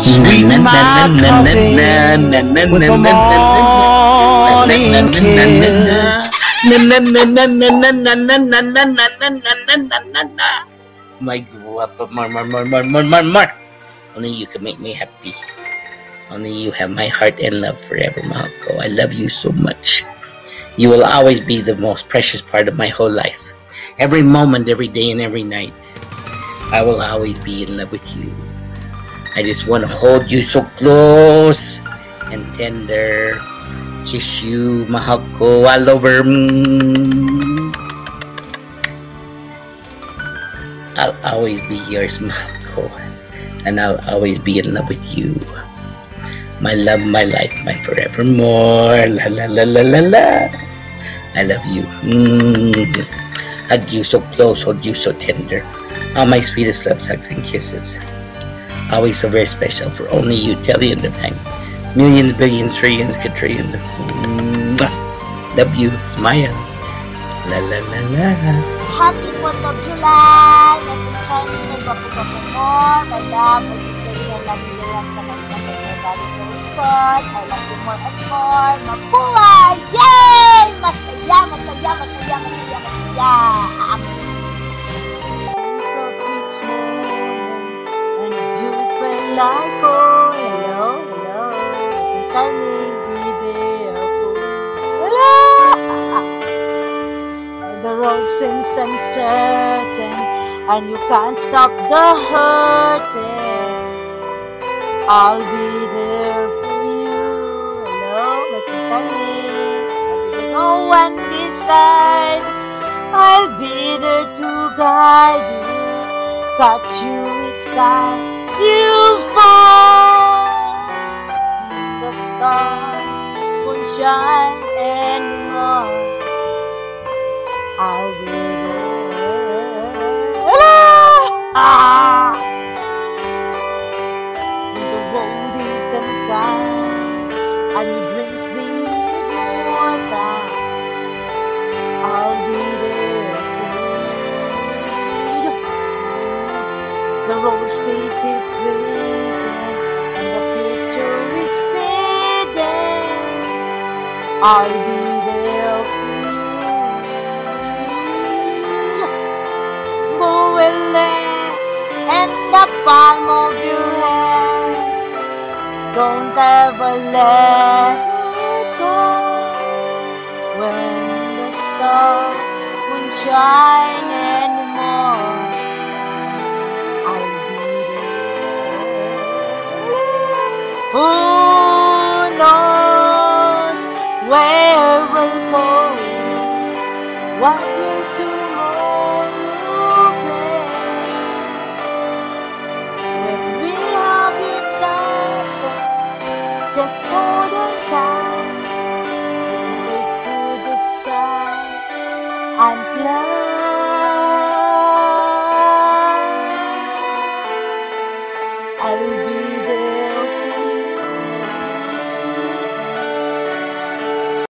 Sweeten my coffee morning kiss. My more, more, more, more, more, more, more. Only you can make me happy. Only you have my heart and love forever, Mahako. I love you so much. You will always be the most precious part of my whole life. Every moment, every day, and every night. I will always be in love with you. I just want to hold you so close and tender. Kiss you, mahal ko, all over. Mm. I'll always be yours, mahal ko. And I'll always be in love with you. My love, my life, my forevermore. La la la la la la. I love you. Mm. Hug you so close, hold you so tender. All my sweetest love hugs and kisses. Always so very special for only you till the end of time. Millions, billions, trillions, quadrillions. Mwah. Love you. Smile. La la la la. Happy 4th of July! Natin Chinese nagpapugapo mo. Madam, posible sa labilang sa mas nakagabali sa Luzon. I love you more and more. Mabuhay! Yay! Oh, hello, hello. Chinese, be there for Hello! The road seems uncertain, and you can't stop the hurting. I'll be there for you. Hello, but tell me, no one decide. I'll be there to guide you, catch you each time you fall. The stars won't shine anymore. I'll be there. Ah! And. I'll be there in the palm of your hand. Don't ever let go. When the stars won't shine Who knows where we'll go? What will tomorrow bring? When we have each other, just hold for the time, we to the sky and fly. I will be